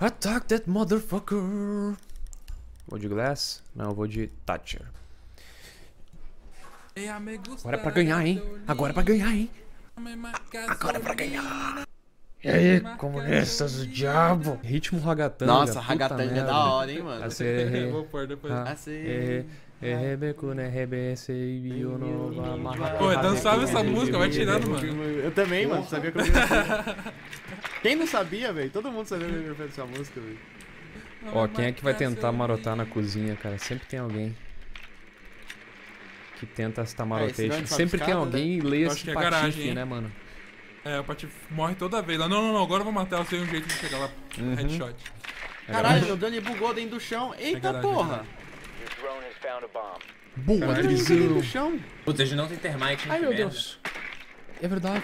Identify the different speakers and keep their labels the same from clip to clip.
Speaker 1: Attack that motherfucker. Vou de Glass? Não, eu vou de Thatcher. Agora é pra ganhar, hein? Agora é pra ganhar, hein? Agora é pra ganhar. E aí, comunistas do diabo? Ritmo ragatanga.
Speaker 2: Nossa, ragatanga é da hora, hein, mano.
Speaker 1: Assim,
Speaker 3: Vou pôr depois.
Speaker 1: ah,
Speaker 2: Assim.
Speaker 1: é, é, Rebeco, né? Rebece e
Speaker 3: Pô, eu dançava essa música, vai tirando, mano.
Speaker 2: Eu também, mano. Sabia que eu Quem não sabia, velho? Todo mundo sabia que eu ia essa música, velho.
Speaker 1: Ó, quem é que vai tentar marotar na cozinha, cara? Sempre tem alguém que tenta
Speaker 2: É, não
Speaker 1: marotation.
Speaker 2: é
Speaker 1: Sempre tem alguém e lê esse
Speaker 3: é
Speaker 1: patife,
Speaker 3: garagem,
Speaker 1: né, mano?
Speaker 3: É, o Patife morre toda vez. Não, não, não, agora eu vou matar. Eu sei um jeito de chegar lá.
Speaker 1: Uhum.
Speaker 3: Headshot.
Speaker 1: É
Speaker 2: Caralho, meu Dani bugou dentro do chão. Eita
Speaker 3: garagem, é
Speaker 2: porra!
Speaker 4: bomb.
Speaker 1: Boa.
Speaker 2: Dani do chão.
Speaker 5: Puta, a gente não tem termite?
Speaker 1: Ai, meu
Speaker 5: merda.
Speaker 1: Deus. É verdade.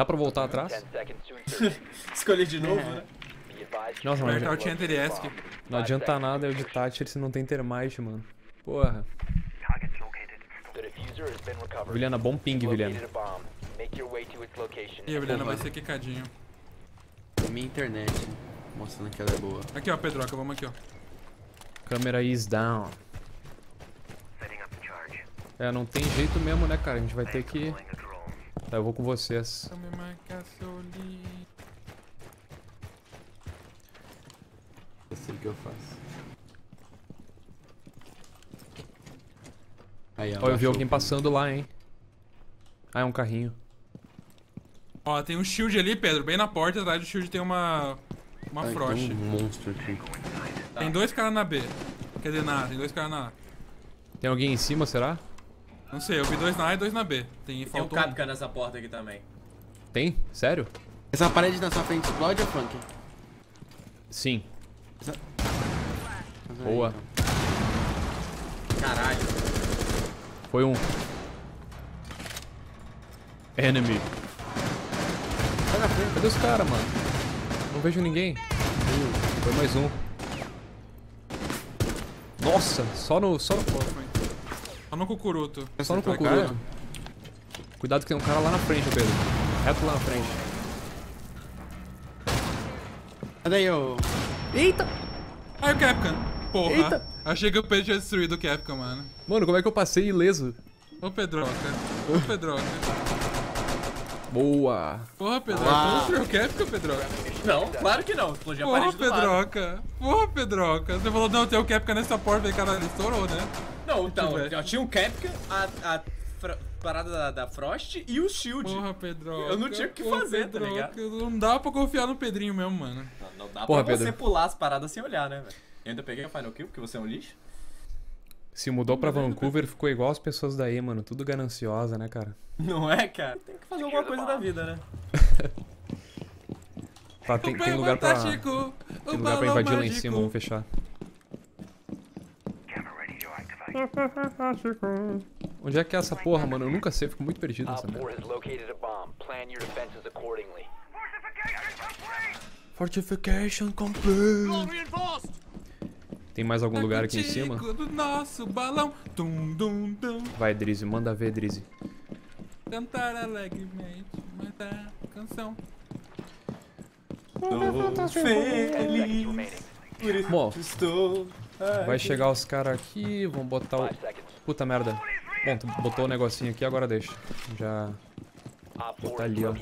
Speaker 1: Dá pra voltar atrás?
Speaker 4: 10 seconds to insertion.
Speaker 5: Escolhi de novo, né?
Speaker 1: Nossa, mas
Speaker 3: ESC.
Speaker 1: Não adianta nada eu de Thatcher se não tem termite, mano. Porra. Vilhana, bom ping, Vilhana.
Speaker 4: located a bomb. Make your way to its location.
Speaker 3: Ih, a Juliana
Speaker 2: Porra.
Speaker 3: vai ser quicadinho.
Speaker 2: Minha internet, mostrando que ela é boa.
Speaker 3: Aqui, ó, Pedroca, vamos aqui, ó.
Speaker 1: Câmera is down. É, não tem jeito mesmo, né, cara? A gente vai ter que... Tá, eu vou com vocês.
Speaker 2: Eu sei o que eu faço. Aí,
Speaker 1: Ó, eu vi alguém passando lá, hein? Ah, é um carrinho.
Speaker 3: Ó, tem um shield ali, Pedro, bem na porta. Atrás do shield tem uma. Uma
Speaker 2: Ai,
Speaker 3: frost.
Speaker 2: Tem um monstro aqui.
Speaker 3: Tem dois caras na B. Quer dizer, na A, tem dois caras na A.
Speaker 1: Tem alguém em cima, será?
Speaker 3: Não sei, eu vi dois na A e dois na B. Tem,
Speaker 5: Tem um
Speaker 3: faltou um.
Speaker 5: Capca nessa porta aqui também.
Speaker 1: Tem? Sério?
Speaker 2: Essa parede na sua frente explode, Funk?
Speaker 1: Sim.
Speaker 2: Aí,
Speaker 1: Boa.
Speaker 2: então.
Speaker 5: Caralho.
Speaker 1: Foi um. Enemy.
Speaker 2: Sai na frente.
Speaker 1: Cadê os caras, mano? Não vejo ninguém. Foi mais um. Nossa, só no. Só no,
Speaker 3: no cucuruto.
Speaker 1: só no
Speaker 3: Vai,
Speaker 1: cucuruto. Cuidado que tem um cara lá na frente, Pedro. Reto lá na frente.
Speaker 2: Cadê aí, ô?
Speaker 1: Eita!
Speaker 3: Ai, o Capcom. Porra.
Speaker 1: Eita.
Speaker 3: Achei que o Pedro tinha destruído o Capcom, mano.
Speaker 1: Mano, como é que eu passei ileso?
Speaker 3: Ô, Pedroca. Ô, Pedroca.
Speaker 1: Boa!
Speaker 3: Porra, Pedroca.
Speaker 2: Ah.
Speaker 3: Tu destruiu o Capcom, Pedroca?
Speaker 5: Não, claro que não. Explodiu a
Speaker 3: Porra,
Speaker 5: parede do lado.
Speaker 3: Pedroca. Porra, Pedroca. Você falou, não, tem o Capcom nessa porta e caralho, estourou, né?
Speaker 5: Não, então, eu tinha um Capca, a, a fra- parada da, da Frost e o Shield.
Speaker 3: Porra, Pedroca.
Speaker 5: Eu não tinha o que fazer, tá
Speaker 3: Pedroca.
Speaker 5: ligado?
Speaker 3: Não dava pra confiar no Pedrinho mesmo, mano.
Speaker 5: Não, não dá
Speaker 1: Porra,
Speaker 5: pra você
Speaker 1: Pedro.
Speaker 5: pular as paradas sem olhar, né, velho? Eu ainda peguei o Final Kill, porque você é um lixo.
Speaker 1: Se mudou pra Vancouver, ficou igual as pessoas daí, mano. Tudo gananciosa, né, cara?
Speaker 5: Não é, cara? Tem que fazer alguma coisa da vida, né?
Speaker 1: Tá, tem, tem lugar pra.
Speaker 3: fantástico,
Speaker 1: Tem lugar pra invadir lá em cima, vamos fechar. Onde é que é essa porra, mano? Eu nunca sei, fico muito perdido nessa merda.
Speaker 4: 4 has located a bomb. Plan your defenses accordingly.
Speaker 1: Fortification complete. Tem mais algum lugar aqui em cima?
Speaker 3: Contigo do nosso balão. Tum, dum, dum.
Speaker 1: Vai, Drizzy, manda ver, Drizzy.
Speaker 3: Cantar alegremente, mas a canção.
Speaker 5: Tô
Speaker 4: 10 seconds remaining.
Speaker 5: por isso estou.
Speaker 1: Vai chegar os caras aqui, vão botar o.
Speaker 4: 5 seconds.
Speaker 1: Puta merda. Bom, tu botou o negocinho aqui, agora deixa. Já.
Speaker 4: Op
Speaker 1: Botar
Speaker 4: 4 has
Speaker 1: ali, ó.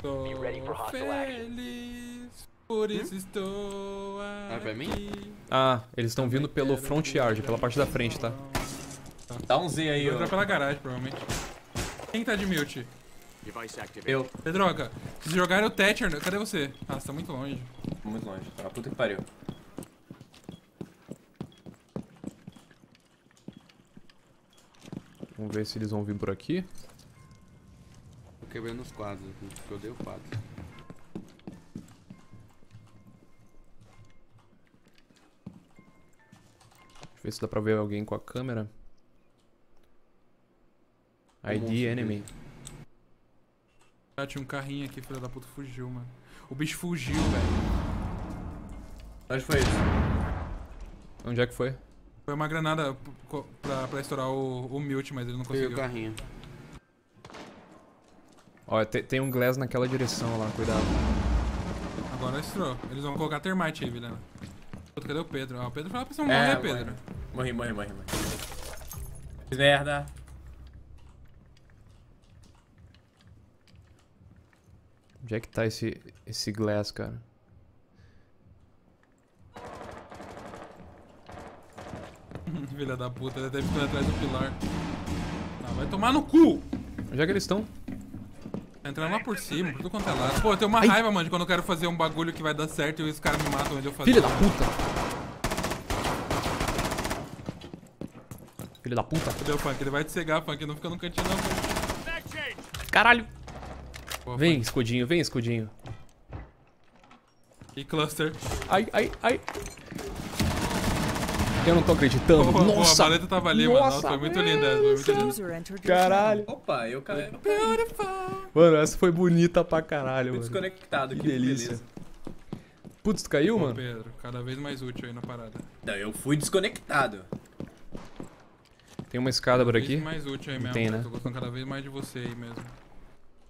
Speaker 3: Tô feliz, por isso estou
Speaker 2: Ah, pra mim?
Speaker 1: Ah, eles estão vindo pelo front yard, pela parte da frente, tá?
Speaker 5: Dá um Z aí,
Speaker 3: Vou
Speaker 5: ó.
Speaker 3: entrar pela garagem, provavelmente. Quem tá de mute?
Speaker 5: Eu.
Speaker 3: Pedroca, se jogarem o Thatcher... Cadê você? Ah, você tá muito longe.
Speaker 5: Muito longe. Tá puta que pariu.
Speaker 1: Vamos ver se eles vão vir por aqui.
Speaker 2: Tô quebrando os quadros aqui, porque eu odeio quadro.
Speaker 1: Deixa eu ver se dá pra ver alguém com a câmera. ID enemy.
Speaker 3: Ah, tinha um carrinho aqui, filho da puta, fugiu, mano. O bicho fugiu, velho.
Speaker 5: Onde foi isso?
Speaker 1: Onde é que foi?
Speaker 3: Foi uma granada pra, pra estourar o, o mute, mas ele não
Speaker 2: Peguei o
Speaker 3: conseguiu.
Speaker 2: carrinho.
Speaker 1: Ó, te- tem um glass naquela direção lá, cuidado.
Speaker 3: agora estourou. Eles vão colocar termite aí, Vilena. Puta, cadê o Pedro? Ah, o Pedro fala pra você não
Speaker 5: É,
Speaker 3: morrer, Pedro.
Speaker 5: Morri, morri, morri, morri. Fiz merda.
Speaker 1: Onde é que tá esse, esse glass, cara?
Speaker 3: Filha da puta, ele deve estar atrás do pilar. Ah, vai tomar no cu!
Speaker 1: Onde é que eles estão?
Speaker 3: Tá entrando lá por cima, por tudo quanto é lado. Pô, eu tenho uma raiva, mano, de quando eu quero fazer um bagulho que vai dar certo e os caras me matam onde eu fazer.
Speaker 1: Filha da puta! Filha da puta!
Speaker 3: Cadê o Funk? Ele vai te cegar, Funk. Não fica no cantinho, não.
Speaker 1: Caralho!
Speaker 3: Pô,
Speaker 1: Vem, escudinho, vem, escudinho.
Speaker 3: E cluster.
Speaker 1: Ai, ai, ai. Eu não tô acreditando.
Speaker 3: Pô, pô,
Speaker 1: Nossa!
Speaker 3: a paleta tava ali, mano. Nossa,
Speaker 1: Nossa,
Speaker 3: foi muito linda essa, foi muito linda.
Speaker 1: Caralho!
Speaker 5: Opa, eu caí.
Speaker 1: Mano, essa foi bonita pra caralho,
Speaker 5: Fui
Speaker 1: mano.
Speaker 5: desconectado
Speaker 1: Que
Speaker 5: aqui,
Speaker 1: delícia.
Speaker 5: beleza.
Speaker 1: Putz, tu caiu,
Speaker 3: Pô,
Speaker 1: mano?
Speaker 3: Pedro, cada vez mais útil aí na parada.
Speaker 5: Não, eu fui desconectado.
Speaker 1: Tem uma escada por
Speaker 3: Cada vez
Speaker 1: aqui.
Speaker 3: mais útil aí mesmo.
Speaker 1: tem,
Speaker 3: cara.
Speaker 1: né?
Speaker 3: Tô gostando cada vez mais de você aí mesmo.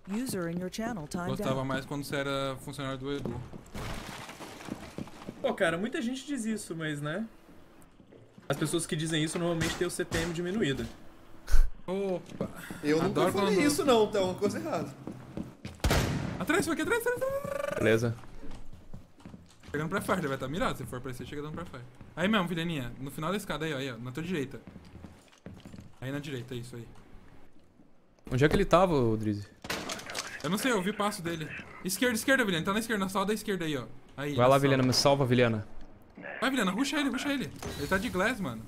Speaker 6: User in your channel timed
Speaker 3: Gostava
Speaker 6: out.
Speaker 3: mais quando você era funcionário do Edu.
Speaker 5: Pô, cara, muita gente diz isso, mas né? As pessoas que dizem isso normalmente têm o CPM diminuído.
Speaker 3: Opa!
Speaker 2: Eu nunca
Speaker 3: Adoro
Speaker 2: falei
Speaker 3: quando-
Speaker 2: isso não, tem alguma coisa errada.
Speaker 3: Atrás, Funk, atrás, atrás, atrás.
Speaker 1: Beleza.
Speaker 3: Chegando pra fire, ele vai estar mirado. Se for pra você, chega dando pra fire. Aí mesmo, filhaninha. No final da escada aí, ó, aí, ó. Na tua direita. Aí na direita, isso aí.
Speaker 1: Onde é que ele tava, ô Drizzy?
Speaker 3: Eu não sei, eu vi o passo dele. Esquerda, esquerda, Vilhena. Tá na esquerda, na sala da esquerda aí, ó. Aí,
Speaker 1: Vai lá,
Speaker 3: sala.
Speaker 1: Vilhena, me salva, Vilhena.
Speaker 3: Vai, Vilhena, ruxa ele, ruxa ele. Ele tá de glass, mano.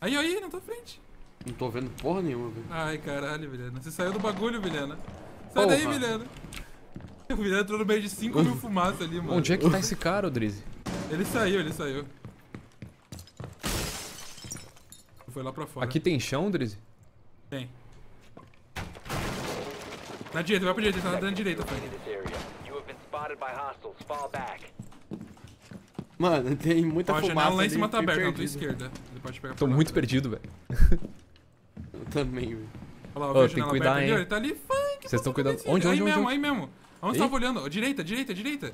Speaker 3: Aí, aí, na tua frente.
Speaker 2: Não tô vendo porra nenhuma, velho.
Speaker 3: Ai, caralho, Vilhena. Você saiu do bagulho, Vilhena. Sai daí,
Speaker 2: Porra.
Speaker 3: Vilhena. O Vilhena entrou no meio de 5 mil fumaças ali, mano.
Speaker 1: Onde é que tá esse cara, Drizzy?
Speaker 3: Ele saiu, ele saiu. Foi lá pra fora.
Speaker 1: Aqui tem chão, Drizzy?
Speaker 3: Tem. Na direita, vai pra direita, tá na direita, Frank.
Speaker 2: Mano, tem muita
Speaker 3: Ó, a
Speaker 2: fumaça
Speaker 3: janela lá em cima tá aberta, na tua esquerda. Ele pode pegar
Speaker 1: Tô muito
Speaker 3: tá?
Speaker 1: perdido, velho.
Speaker 2: Eu também, velho.
Speaker 3: Olha lá, ó, a
Speaker 1: tem
Speaker 3: janela
Speaker 1: que cuidar,
Speaker 3: aberta
Speaker 1: hein?
Speaker 3: ó, ele tá ali, funk.
Speaker 1: Vocês estão cuidando-
Speaker 3: por esse-
Speaker 1: Onde,
Speaker 3: Aí
Speaker 1: onde,
Speaker 3: mesmo,
Speaker 1: onde?
Speaker 3: aí mesmo. Onde você
Speaker 1: Aí?
Speaker 3: tava olhando? Ó, Direita, direita, direita.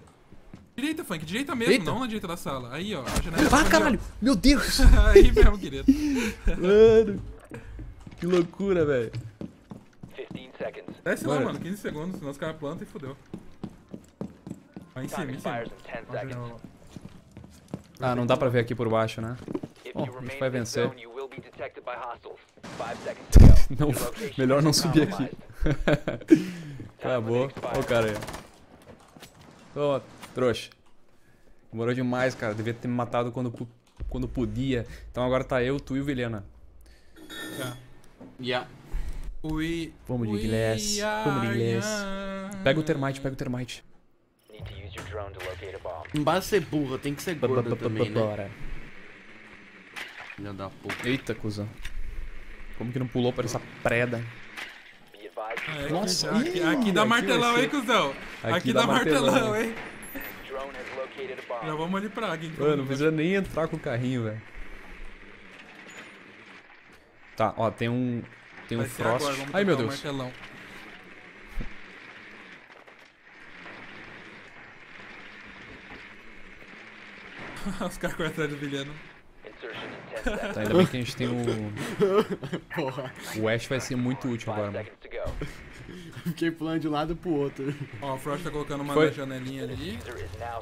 Speaker 3: Direita, funk, direita mesmo,
Speaker 1: Eita.
Speaker 3: não na direita da sala. Aí, ó, a janela.
Speaker 1: Ah, caralho! Meu Deus!
Speaker 3: aí mesmo, querido.
Speaker 1: Mano! Que loucura, velho.
Speaker 4: 15 seconds.
Speaker 3: Desce lá, mano, 15 segundos, senão os caras plantam e fodeu. Vai em cima, em cima.
Speaker 4: expires in 10
Speaker 3: Ó, a
Speaker 4: seconds.
Speaker 3: janela.
Speaker 1: Ah, não dá pra ver aqui por baixo, né? Bom,
Speaker 4: you
Speaker 1: a gente vai vencer.
Speaker 4: zone, you will be detected by hostiles. 5 seconds to go.
Speaker 1: Não, melhor não subir aqui. Acabou. Ó o cara aí. Ô, trouxa. Demorou demais, cara. Devia ter me matado quando, quando podia. Então agora tá eu, tu e o Vilhena.
Speaker 3: Tá.
Speaker 2: Yeah.
Speaker 3: We,
Speaker 1: Vamos de glass, vamos de glass. Pega o termite, pega o termite.
Speaker 2: Não basta ser burra, tem que ser gorda também, né?
Speaker 1: Bora.
Speaker 2: Filha da puta.
Speaker 1: Eita, cuzão. Como que não pulou para essa preda?
Speaker 4: Advised,
Speaker 3: Ah, é
Speaker 1: Nossa,
Speaker 3: aqui, aqui, dá martelão, hein, cuzão?
Speaker 1: Aqui
Speaker 3: Aqui,
Speaker 1: dá
Speaker 3: dá martelão,
Speaker 1: martelão.
Speaker 3: hein? Já vamos ali pra água, então.
Speaker 1: Mano, não precisa nem entrar com o carrinho, velho. Tá, ó, tem um. Tem um
Speaker 3: Vai
Speaker 1: frost.
Speaker 3: agora,
Speaker 1: Ai, meu Deus.
Speaker 3: martelão. Os caras correm atrás do Vilhano.
Speaker 4: Insertion in 10 seconds.
Speaker 1: Tá, ainda bem que a gente tem o.
Speaker 2: Porra.
Speaker 1: O Ash vai ser muito útil
Speaker 4: 5
Speaker 1: agora, mano.
Speaker 2: Fiquei pulando de um lado pro outro.
Speaker 3: Ó, o Frost tá colocando uma
Speaker 1: Foi.
Speaker 3: na janelinha ali.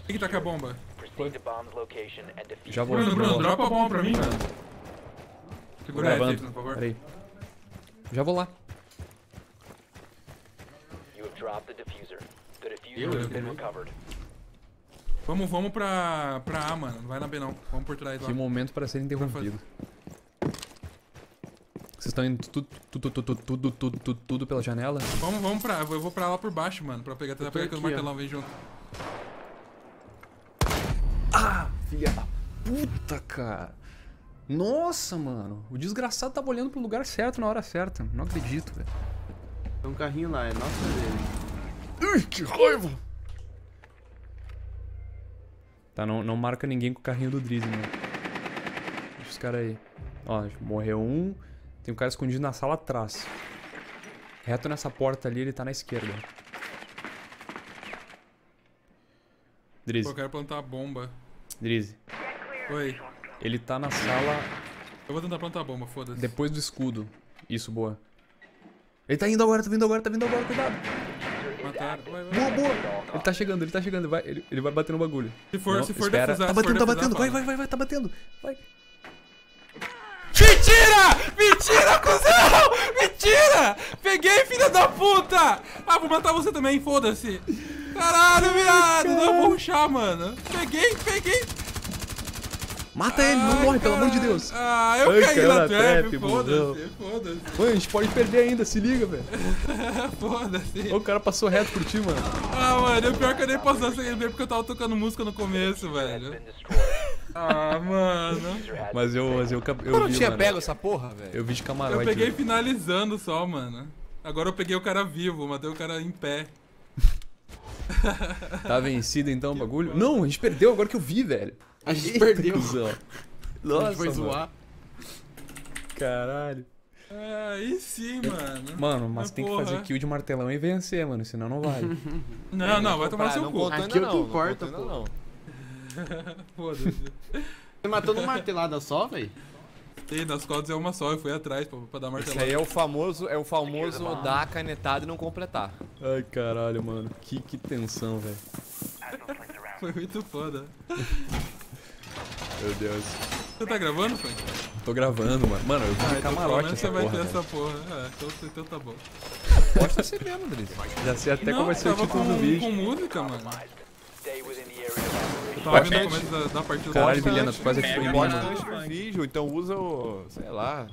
Speaker 3: Quem que tá com a bomba?
Speaker 4: Defuse
Speaker 1: Já vou.
Speaker 3: Bruno, Bruno, dropa a bomba pra mim, mano. Segura. Jason, por favor.
Speaker 1: Peraí. Já vou lá.
Speaker 4: You have dropped the diffuser. The diffuser
Speaker 2: Eu?
Speaker 4: has been recovered.
Speaker 3: Vamos, vamos pra, pra A, mano. Não vai na B, não. Vamos por trás lá.
Speaker 1: Que momento para ser interrompido. Vocês estão indo tudo, tudo, tudo, tudo, tudo, tudo, tudo, pela janela?
Speaker 3: Vamos, vamos pra... Eu vou pra lá por baixo, mano. Pra pegar, tentar
Speaker 2: aqui, ó.
Speaker 3: martelão, vem junto.
Speaker 1: Filha da puta, cara. Nossa, mano. O desgraçado tava olhando pro lugar certo na hora certa. Não acredito, velho.
Speaker 2: Tem um carrinho lá, é nossa dele.
Speaker 1: Ui, que raiva! Tá, não, não marca ninguém com o carrinho do Drizzy, mano. Deixa os caras aí. Ó, morreu um. Tem um cara escondido na sala atrás. Reto nessa porta ali, ele tá na esquerda. Drizzy,
Speaker 3: Pô, eu quero plantar a bomba.
Speaker 1: Drizzy.
Speaker 3: Oi.
Speaker 1: Ele tá na sala
Speaker 3: Eu vou tentar plantar a bomba, foda-se.
Speaker 1: depois do escudo. Isso, boa. Ele tá indo agora, tá vindo agora, tá vindo agora, cuidado.
Speaker 3: Mataram. Vai, vai.
Speaker 1: Boa, boa. Ele tá chegando, ele tá chegando, vai, ele, ele vai bater no bagulho.
Speaker 3: Se for,
Speaker 1: Não,
Speaker 3: se for
Speaker 1: espera.
Speaker 3: defusar,
Speaker 1: Tá batendo, tá
Speaker 3: defusar,
Speaker 1: batendo, vai, vai, vai, vai, tá batendo. Vai.
Speaker 3: Mentira! Mentira, cuzão! Mentira! Peguei, filha da puta! Ah, vou matar você também, foda-se! Caralho, viado! Não vou ruxar, mano. Peguei, peguei!
Speaker 1: Mata ele, não morre, pelo amor de. Deus.
Speaker 3: Ah, eu
Speaker 1: Ai,
Speaker 3: caí na
Speaker 1: na
Speaker 3: trap, foda-se, foda-se,
Speaker 1: Mano, a gente pode perder ainda, se liga, velho.
Speaker 3: foda-se.
Speaker 1: O cara passou reto por ti, mano.
Speaker 3: Ah, mano, o pior é que eu nem posso dar esse gameplay porque eu tava tocando música no começo, velho. Ah, mano.
Speaker 1: Mas eu, mas eu, eu,
Speaker 7: Eu não
Speaker 1: vi,
Speaker 7: tinha
Speaker 1: mano.
Speaker 7: pego essa porra, velho.
Speaker 1: Eu vi de
Speaker 3: Eu
Speaker 1: camarote.
Speaker 3: peguei
Speaker 1: velho.
Speaker 3: finalizando só, mano. Agora eu peguei o cara vivo, matei o cara em pé.
Speaker 1: Tá vencido então o bagulho? Não, a gente perdeu agora que eu vi, velho.
Speaker 2: A gente
Speaker 1: Eita,
Speaker 2: perdeu.
Speaker 1: cuzão.
Speaker 2: a
Speaker 1: Nossa,
Speaker 2: gente foi
Speaker 1: mano.
Speaker 2: zoar.
Speaker 1: Caralho.
Speaker 3: Ah, aí sim, mano.
Speaker 1: Mano, mas
Speaker 3: Mas
Speaker 1: tem que
Speaker 3: porra.
Speaker 1: fazer kill de martelão e vencer, mano. Senão não vale.
Speaker 3: Não, não, vai tomar
Speaker 7: Pra-
Speaker 3: seu
Speaker 7: não
Speaker 3: cu.
Speaker 2: Aqui é o
Speaker 7: não,
Speaker 2: que
Speaker 7: não
Speaker 2: importa, pô.
Speaker 7: não.
Speaker 3: Foda-se.
Speaker 2: Você matou numa martelada só, velho?
Speaker 3: Ei, nas costas é uma só, eu fui atrás pra, pra dar
Speaker 7: Isso
Speaker 3: martelada.
Speaker 7: aí é o famoso, é o famoso dar a canetada e não completar.
Speaker 1: Ai, caralho, mano. Que, que tensão, velho.
Speaker 3: Foi muito foda.
Speaker 1: Meu Deus.
Speaker 3: Você tá gravando, Frank?
Speaker 1: Tô gravando, mano. Mano, eu vi
Speaker 3: Ah,
Speaker 1: de
Speaker 3: então
Speaker 1: camarote essa
Speaker 3: você vai
Speaker 1: porra.
Speaker 3: ter
Speaker 1: velho.
Speaker 3: essa porra. É, então, então tá bom.
Speaker 7: Pode ser mesmo, Drizzy.
Speaker 1: Já sei até
Speaker 3: não,
Speaker 1: qual vai ser o título
Speaker 3: com,
Speaker 1: do vídeo.
Speaker 3: com música, mano. Eu tava vendo o
Speaker 1: Pode.
Speaker 3: começo da, da partida.
Speaker 1: Caralho, Vilhena, tu quase foi em mim,
Speaker 7: Pode
Speaker 1: mano.
Speaker 7: no vídeo, então usa o. sei lá.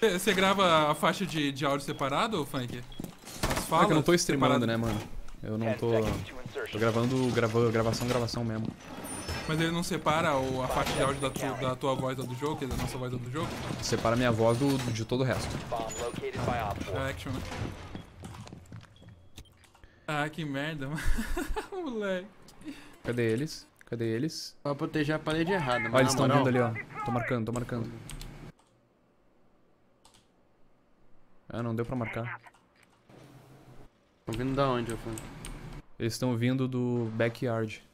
Speaker 3: Você você grava a faixa de, de áudio separado, Frank? As
Speaker 1: É
Speaker 3: falas
Speaker 1: que eu não tô streamando,
Speaker 3: separadas?
Speaker 1: né, mano? Eu não
Speaker 4: 10
Speaker 1: tô. Tô gravando grava, gravação, gravação mesmo.
Speaker 3: Mas ele não separa o, a faixa de áudio da, tu, da tua voz do jogo, da nossa voz do jogo?
Speaker 1: Separa minha voz do, do- de todo o resto.
Speaker 4: Bomb located by Op 4.
Speaker 3: É action, né? Ah, que merda, mano. Moleque.
Speaker 1: Cadê eles? Cadê eles?
Speaker 2: Pra proteger a parede errada, mas
Speaker 1: Ó, eles estão vindo ali, ó. Tô marcando, tô marcando. Ah, não deu pra marcar.
Speaker 2: Tão vindo da onde, eu
Speaker 1: Eles estão vindo do backyard.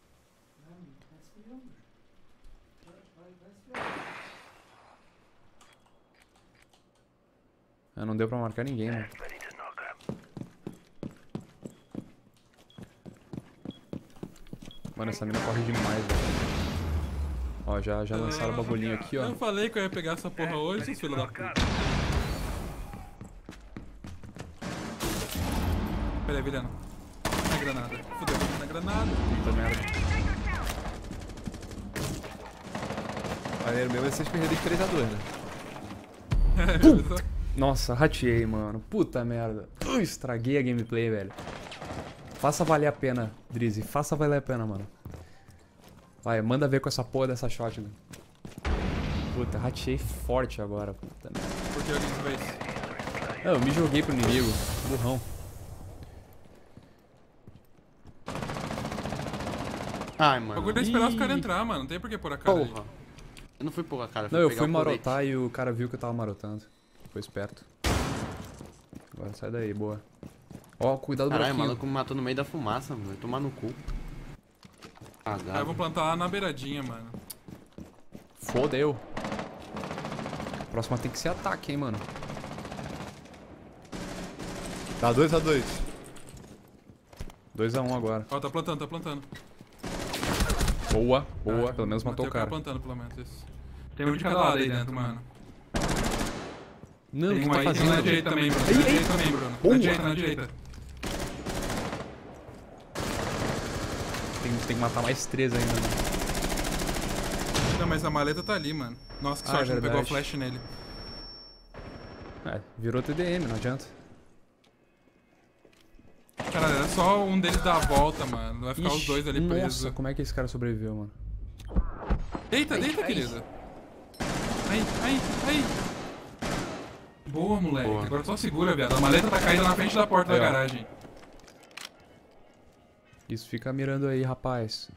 Speaker 1: Ah, não deu pra marcar ninguém, mano. Mano, essa mina corre demais, velho. Ó, já, já lançaram o bagulhinho aqui, ó.
Speaker 3: Eu falei que eu ia pegar essa porra hoje, seus filhos da puta. Pera aí, Vilhena. Na granada. Fudeu, na granada.
Speaker 1: Puta merda.
Speaker 7: Maneiro mesmo é vocês perderem de 3x2, né?
Speaker 1: Nossa, rateei, mano. Puta merda. Ui, estraguei a gameplay, velho. Faça valer a pena, Drizzy. Faça valer a pena, mano. Vai, manda ver com essa porra dessa shotgun. Puta, rateei forte agora. Puta merda.
Speaker 3: Porque alguém fez.
Speaker 1: Não, eu me joguei pro inimigo. Burrão.
Speaker 2: Ai, mano.
Speaker 3: bagulho é esperar os caras entrar, mano. Não tem por que pôr a cara ali.
Speaker 2: Porra. Eu não fui pôr a cara,
Speaker 1: Não, eu fui marotar e o cara viu que eu tava marotando. Foi esperto. Agora sai daí, boa. Ó, cuidado do
Speaker 2: Caralho, o maluco me matou no meio da fumaça, mano. Vai tomar no cu.
Speaker 3: Aí eu
Speaker 2: Cagado.
Speaker 3: vou plantar lá na beiradinha, mano.
Speaker 1: Fodeu. Próxima tem que ser ataque, hein, mano.
Speaker 7: Tá 2x2.
Speaker 1: 2x1 agora.
Speaker 3: Ó, tá plantando, tá plantando.
Speaker 1: Boa, boa.
Speaker 3: Ah,
Speaker 1: Pelo menos matou o cara.
Speaker 3: plantando, pelo menos. Isso. Tem um de cada lado aí dentro, mano.
Speaker 1: Não, o
Speaker 3: Tem
Speaker 1: que
Speaker 3: um
Speaker 1: tá
Speaker 3: aí tem na
Speaker 1: fazendo?
Speaker 3: direita também, Bruno. Na
Speaker 1: ei.
Speaker 3: direita também, Bruno. Na direita, na direita.
Speaker 1: Tem, tem que matar mais três ainda, né?
Speaker 3: Não, mas a maleta tá ali, mano. Nossa, que
Speaker 1: Ah,
Speaker 3: sorte, não pegou a flash nele.
Speaker 1: É, virou TDM, não adianta.
Speaker 3: Caralho, era só um deles dar a volta, mano. Vai ficar os
Speaker 1: Ixi,
Speaker 3: dois ali
Speaker 1: Nossa,
Speaker 3: presos.
Speaker 1: como é que esse cara sobreviveu, mano?
Speaker 3: Deita, deita, querido. Aí, aí, aí. Boa, moleque.
Speaker 2: Boa.
Speaker 3: Agora só segura, viado. A maleta tá caindo na frente da porta da garagem.
Speaker 1: Isso, fica mirando aí, rapaz.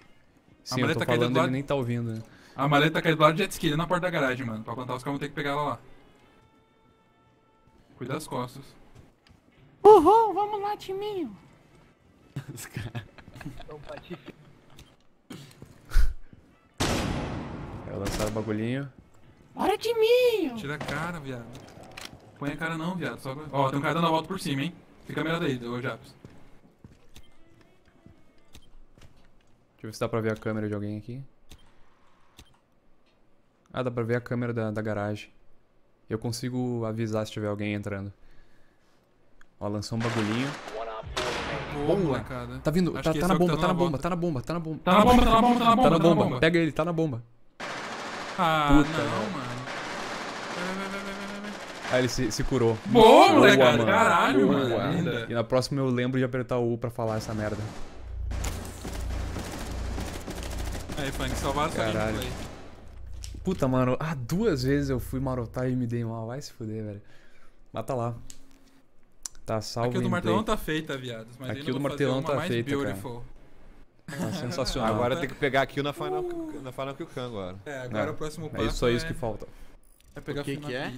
Speaker 1: Sim, a
Speaker 3: maleta
Speaker 1: eu
Speaker 3: tô tá
Speaker 1: falando, ele lado... nem tá ouvindo. Né?
Speaker 3: A maleta tá caindo do lado de jet ski, na porta da garagem, mano. Pra contar, os caras vão ter que pegar ela lá. Cuida das costas. Uhul, vamos lá, timinho.
Speaker 2: os caras...
Speaker 1: Eu então, lançaram o bagulhinho. Bora Timinho.
Speaker 3: Tira a cara, viado. Põe a cara não, viado. Só... Ó, tem um cara dando a volta por cima, hein? Fica câmera daí, ô Japs.
Speaker 1: Deixa eu ver se dá pra ver a câmera de alguém aqui. Ah, dá pra ver a câmera da, da garagem. Eu consigo avisar se tiver alguém entrando. Ó, lançou um bagulhinho.
Speaker 3: Boa.
Speaker 1: Tá vindo,
Speaker 3: Acho
Speaker 1: tá,
Speaker 3: que
Speaker 1: tá
Speaker 3: esse
Speaker 1: na
Speaker 3: é o que
Speaker 1: bomba,
Speaker 3: tá
Speaker 1: tá na bomba, tá na bomba, tá na bomba.
Speaker 3: Tá na bomba, tá na bomba, tá na bomba,
Speaker 1: Tá na bomba. Pega ele, tá na bomba.
Speaker 3: Ah,
Speaker 1: Puta,
Speaker 3: não, mano.
Speaker 1: Ah, ele se, se curou.
Speaker 3: Boa,
Speaker 1: mano.
Speaker 3: Caralho,
Speaker 1: Boa.
Speaker 3: mano. Linda.
Speaker 1: E na próxima eu lembro de apertar o U pra falar essa merda.
Speaker 3: Aí, Fang, salvaram
Speaker 1: Caralho.
Speaker 3: gameplay.
Speaker 1: Puta, mano, ah, duas vezes eu fui marotar e me dei mal. Vai se fuder, velho. Mas tá lá. Tá salvo
Speaker 3: Aqui o do martelão
Speaker 1: play.
Speaker 3: tá feita, viados. Mas
Speaker 1: Aqui
Speaker 3: ainda
Speaker 1: o do martelão tá feita, cara. Tá sensacional.
Speaker 7: Agora tem que pegar aqui na Final, na final Kill Khan agora.
Speaker 3: É, agora
Speaker 1: É,
Speaker 3: o próximo
Speaker 1: É
Speaker 3: passo
Speaker 1: só isso que falta.
Speaker 3: é pegar
Speaker 2: O que
Speaker 3: Final
Speaker 2: que é?